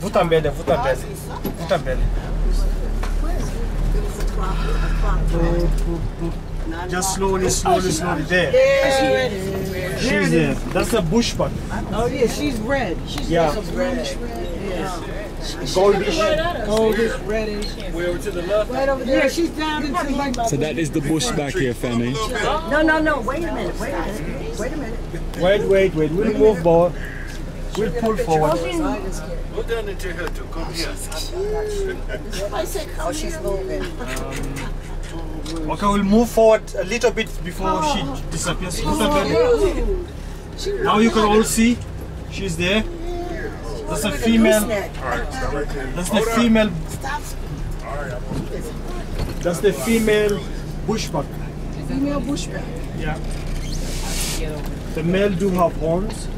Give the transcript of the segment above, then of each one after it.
Vuta mbele, vuta mbele. Vuta mbele. Just slowly, slowly, slowly. There. She's there. That's the bushbuck. Oh yeah, she's red. She's Yeah. like a red. Goldish. Goldish, reddish. Way over to the left. Right over there. Yeah, she's down into like. So that is the bushbuck here, family. No, no, no. Wait a minute. Wait a minute. Wait a minute. Wait, wait, wait. We'll move forward. We'll pull forward. Go down into her to come here. Oh, she's moving. Okay, we'll move forward a little bit before she disappears. Vuta mbele. Now you can all see she's there. That's a female. That's the female. That's the female bushbuck. Female bushbuck. Yeah. The male do have horns,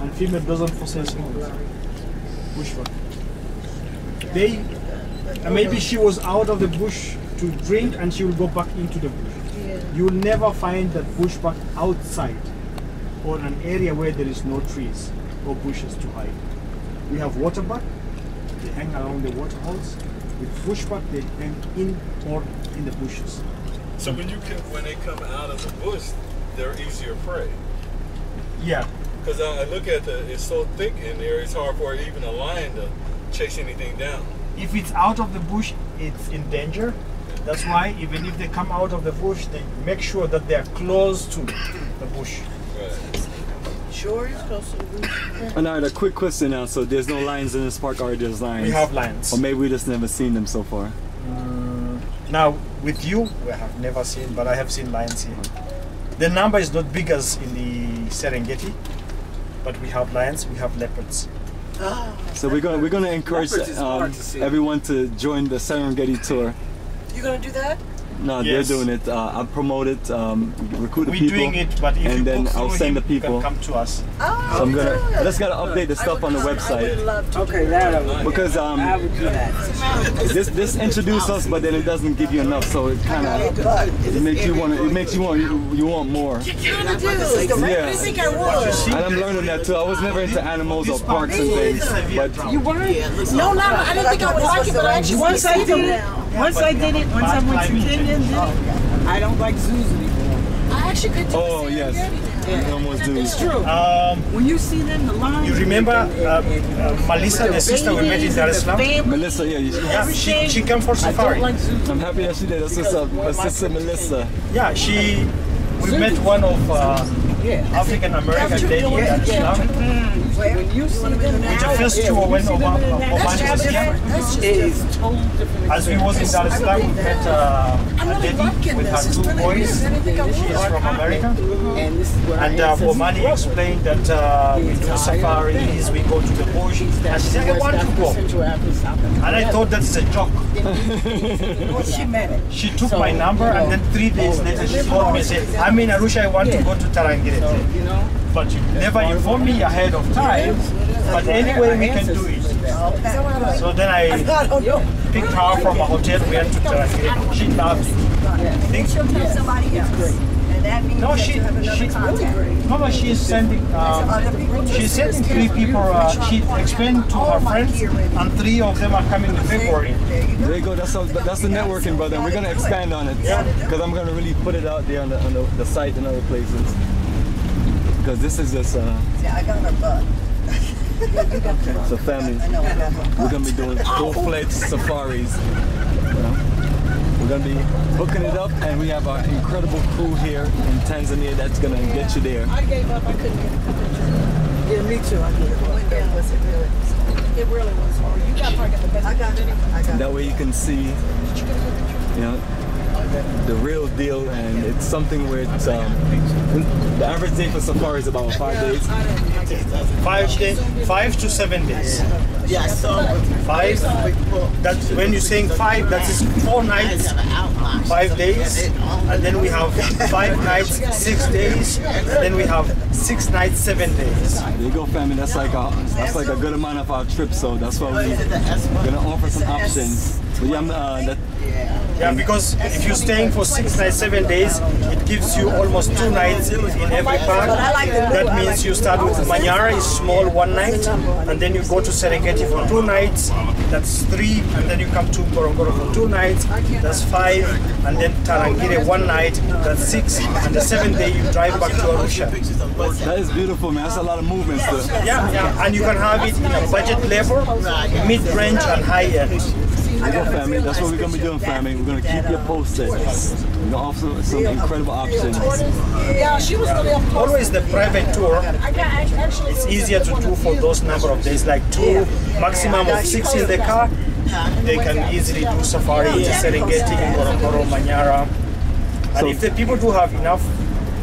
and female doesn't possess horns. Bushbuck. They, uh, maybe she was out of the bush to drink, and she will go back into the bush. You will never find that bushbuck outside, or an area where there is no trees or bushes to hide. We have waterbuck. They hang around the water holes. With bushbuck, they hang in or in the bushes. So when you can, when they come out of the bush, they're easier prey. Yeah. Because I, I look at the, it's so thick in there, it's hard for even a lion to chase anything down. if it's out of the bush, it's in danger. That's why even if they come out of the bush, they make sure that they are close to the bush. Right. Sure, you're supposed to. And now, a quick question now. So there's no lions in this park, or there's lions? We have lions. Or maybe we just never seen them so far. Mm, now with you, we have never seen, but I have seen lions here. Uh-huh. The number is not big as in the Serengeti, but we have lions, we have leopards. So we're gonna we're gonna encourage Leopards is hard um, to everyone to join the Serengeti tour. You're gonna do that? No, Yes. they're doing it. Uh, I promote it. Um, recruit the We're people. doing it, but if you and then book I'll send him, the people. come to us. Oh, So I'm gonna good. I just gotta update the stuff on the love- I would website love to. Okay, that I would. because I um would do that. this this introduce us, but then it doesn't give you enough. So it kind of it makes you want it makes you want you, you want more. Gonna do. Yeah. I think I would. And I'm learning that too. I was never into animals or parks and things, but You weren't. No, no, I didn't think I would like it, but I actually Once I see did them now. Once I did it, once I went to Climate Kenya and did it, I don't like zoos anymore. I actually could do oh yes, Serengeti. we almost do. It's true. Um, When you see them, the lions. you remember uh, uh, Melissa, the sister we met in Dar es Salaam? Melissa, yeah, you, Yeah, she, she came for safari. Like I'm happy that she did. That's what's up. My sister Melissa. Yeah, she. We met one of uh, Yeah. African American lady in Dar es Salaam. When you see them The now, first yeah, tour when when you see Obama, in Obama was here. That's just It is totally different. As we was in Dar es Salaam, we met uh, a lady with her this. Two boys. good. I didn't think I She is from America. And this is where And I uh, Bomani explained that uh, we do safaris, we go to the bush. And she said, I West want to go. Central Africa, South Africa. And I thought that's a joke. she meant it. She took my number and then three days oh. later she called me and said, I'm in Arusha, I want to go to Tarangire. You know? But you never informed me ahead of time. But anyway, we can do it. So then I picked her up from a hotel, we went to Tarangire. She loved it. Think- She'll tell somebody else. And that means No, that she, you have another she, contact. no, no, she is sending, um, she's sending three people, uh, she explained to her friends, and three of them are coming in February. There you go. That's all, that's the networking, brother. And we're gonna expand on it because I'm gonna really put it out there on the, on the, the site and other places. Because this is just uh, Yeah, I got her butt. it's a family. I know I got her We're gonna be doing full-fledged safaris. You know? We're gonna be hooking it up, and we have our incredible crew here in Tanzania that's gonna get you there. I gave up. I couldn't get a picture. Yeah, me too. I did. Went down, was it really? It really was hard. You got probably got the best. I got her. I got her. That way you can see, you know, the real deal, and it's something where it's um, the average day for safari is about five days. Five days, five to seven days. Yeah, so. Five, that's when you're saying five, that is four nights, five days, and then we have five nights, six days, and then we have six nights, seven days. There you go, family. That's like a that's like a good amount of our trip. So that's why we're gonna offer some options. But yeah, uh, that, Yeah, because if you're staying for six nights, seven days, it gives you almost two nights in every park. That means you start with Manyara, is small, one night, and then you go to Serengeti for two nights, that's three, and then you come to Ngorongoro for two nights, that's five, and then Tarangire one night, that's six, and the seventh day you drive back to Arusha. That is beautiful, man. That's a lot of movements there. Yeah, yeah, and you can have it in a budget level, mid-range, and high-end. Go, family. That's what we're gonna be doing, family. We're gonna keep you posted. We're gonna offer some incredible options. Yeah, she was really up close. Always the private tour I got actually. it's easier to do for those number of days, like two, maximum of six in the car. They can easily do safari to Serengeti, Ngorongoro, Manyara. And if the people do have enough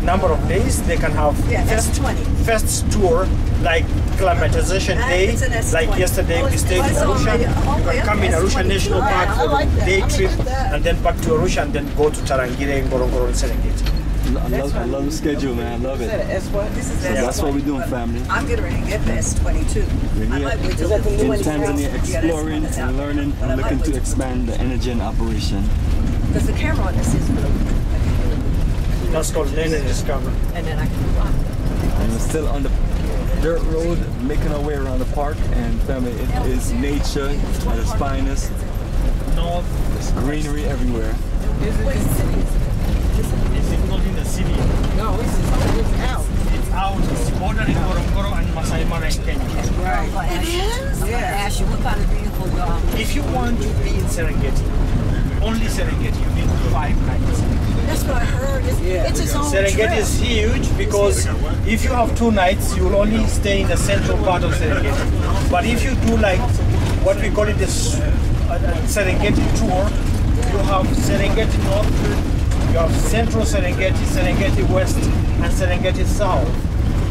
number of days, they can have Yeah, that's first, 20. first tour, like climatization Uh, day, it's an S20. like yesterday we stayed in Arusha. You can come in Arusha National Park for a day trip and then back to Arusha and then go to Tarangire, Ngorongoro and Serengeti. I love, I love the schedule, man. I love it. S what? This is So that's what we're doing, family. I'm getting ready to get the S22. We're I here might wait till that the the new in Tanzania exploring and learning and looking to expand the energy and operation. Because the camera on this is really good. That's called Learn and Discover. And then I can fly. And we're still on the dirt road, making our way around the park. And family, it is nature at its finest. North There's greenery everywhere. It's not in the city. No, it's, it's out. It's out. It's bordering Ngorongoro and Masai Mara in Kenya. It is? I'm Yeah. gonna ask you, what kind of vehicle you are? If you want to be in Serengeti, only Serengeti, you need five nights. That's what I heard. It's, Yeah. it's its own Serengeti trip. is huge because if you have two nights, you will only stay in the central part of Serengeti. But if you do like what we call it this uh, Serengeti tour, you have Serengeti North, you have Central Serengeti, Serengeti West, and Serengeti South,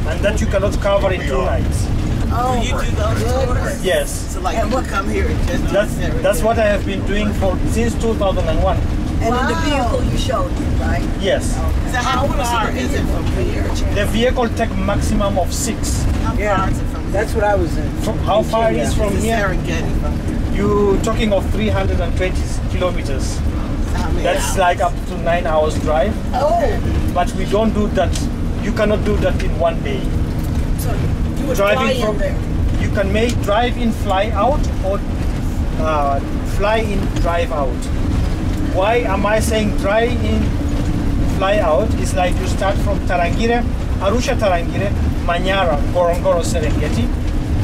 and that you cannot cover in two nights. Oh, You do those tours? Yes. So like you come here and just That's that's what I have been doing for since 2001. And in the vehicle you showed me, right? Yes. So how far is it from here? The vehicle take maximum of six. How Yeah. far is it from here? That's what I was in. From how far is from to here? Serengeti from here? You talking of 320 kilometers. That's hours? like up to nine hours drive. Oh, But we don't do that. You cannot do that in one day. so you would Driving fly in from there. you can make drive in, fly out, or uh, fly in, drive out. Why am I saying try in, fly out? It's like you start from Tarangire, Arusha Tarangire, Manyara, Ngorongoro, Serengeti,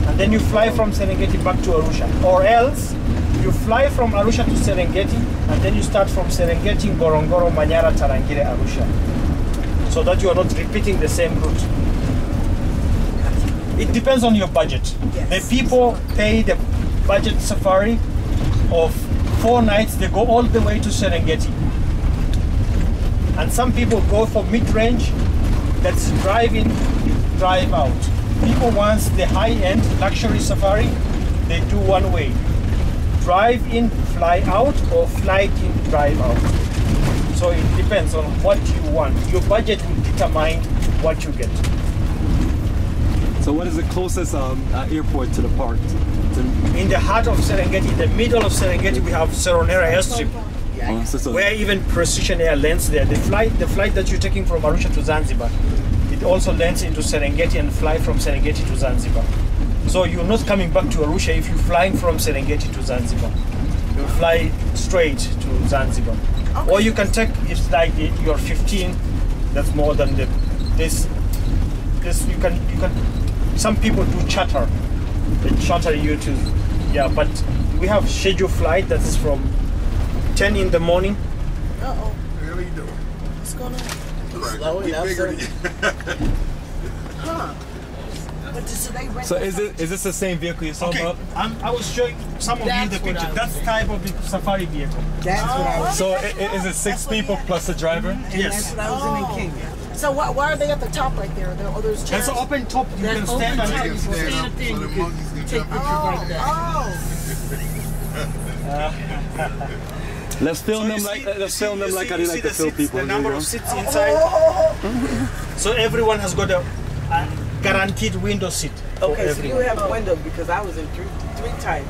and then you fly from Serengeti back to Arusha. Or else you fly from Arusha to Serengeti, and then you start from Serengeti, Ngorongoro, Manyara, Tarangire, Arusha. So that you are not repeating the same route. It depends on your budget. Yes. The people pay the budget safari of four nights, they go all the way to Serengeti. And some people go for mid-range, that's drive in, drive out. People want the high-end luxury safari, they do one way. Drive in, fly out, or flight in, drive out. So it depends on what you want. Your budget will determine what you get. So what is the closest um, uh, airport to the park? To, In the heart of Serengeti, in the middle of Serengeti, we have Seronera airstrip, oh, so, so, where even Precision Air lands there. The flight, the flight that you're taking from Arusha to Zanzibar, it also lands into Serengeti and fly from Serengeti to Zanzibar. So you're not coming back to Arusha if you're flying from Serengeti to Zanzibar. You fly straight to Zanzibar. Or you can take it's like the- you're 15. That's more than the this. This you can you can. Some people do charter. They charter you to yeah, but we have scheduled flight that is from 10 in the morning. Uh oh. How you doing? What's going on? Slow He so- Huh? So they rent is it is this the same vehicle you saw? Okay, Bob? I'm, I was showing some of That's you the picture. I was That's type of the safari vehicle. That's what I was. So i- i- is it six people plus the driver? And Yes. that's what I was in in Kenya. So why, why are they at the top right there? There, oh, there's chairs. That's an open top. You That's can stand on it. You Stand stand up up so the monkeys can can jump pictures in. like that. Let's film So them you like see- uh, let's see- film them you like see- I you like to the film seats, people. The There you number go. of seats inside. Oh. so everyone has got a, a guaranteed window seat Okay, so you have a window because I was in three, three types,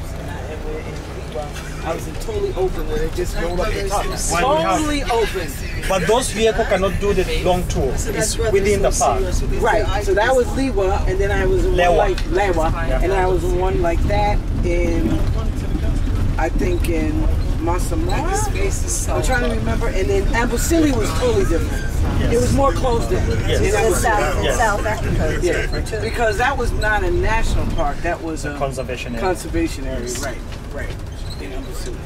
and I in Libra, I was in totally open where they just roll up the top. Why have- Totally open. But those vehicles cannot do the long tour. It's within the park. Right. So that was Lewa, and then I was in Lewa. one like Lewa, Yeah. and I was in one like that in, I think in Masai Mara. I'm trying to remember, and then Amboseli was totally different. It was more closed in. Yes. In In Amboseli. South, Yes. South Africa. it's Yeah, because that was not a national park. That was a Conservation area. conservation area. Right, right. In Amboseli.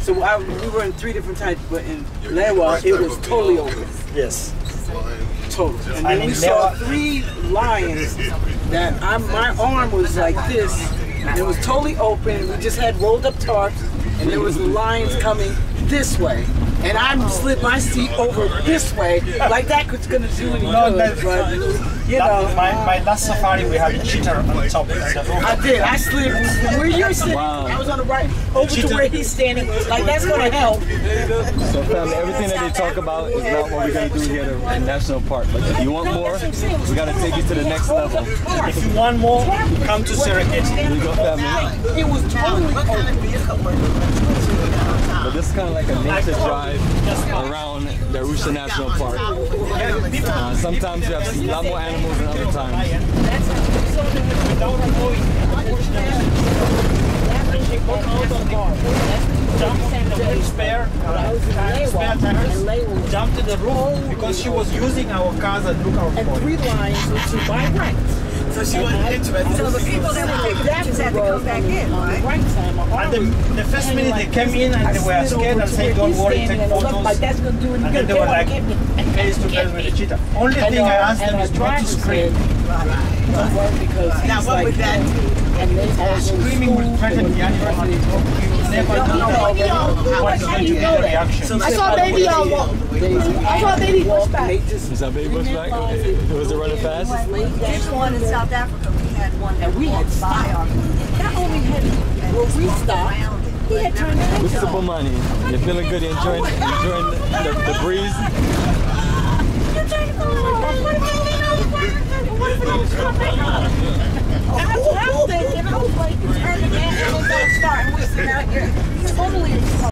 So I, we were in three different types, but in Lewa, it was totally open. Yes. Total. And then we saw three lions that I, my arm was like this, and it was totally open. We just had rolled up tarps, and there was lions coming this way. And I'm slid my seat over this way, like that was gonna do any No, good, that- but you That- know. my, my last safari we had a cheetah on top of the. I did. I slid where you're sitting. Wow. I was on the right, over to where he's standing. Like that's gonna help. So family, everything that they talk about is not what we're gonna do here at the national park. But if you want more, we gotta take you to the next level. If you want more, come to Serengeti. Here you go, family. It was totally What kind open. Of vehicle were you But this is kind of like a nature drive around the Arusha National Park. Uh, sometimes you have a lot more animals than other times. Without knowing, unfortunately, she got out of the car, jumped in the whole spare, uh, spare tires, jumped in the roof because she was using our cars and look out And three it. lines to my right. So she wasn't interested. So the people that were taking pictures had to come back in, on the right? right side. My arm And the, the first minute they came in and they were scared and said, don't worry, take Like photos. that's gonna do And then good. they were like, Get me. face to face with the cheetah. Only thing I asked them and is our not to scream. said, Don't worry because Now, he's what like would that And they Screaming will threaten the animal and we will never know what is going to be the reaction. I saw baby on walk. I saw baby bushbuck. You saw baby bushbuck? Was it running fast? There's one in South Africa. We had one that we had spy. Not only had where we stopped, he had turned it into. Mr. money. you're feeling good. You're enjoying, enjoying the, the breeze? You're. What if it back I. I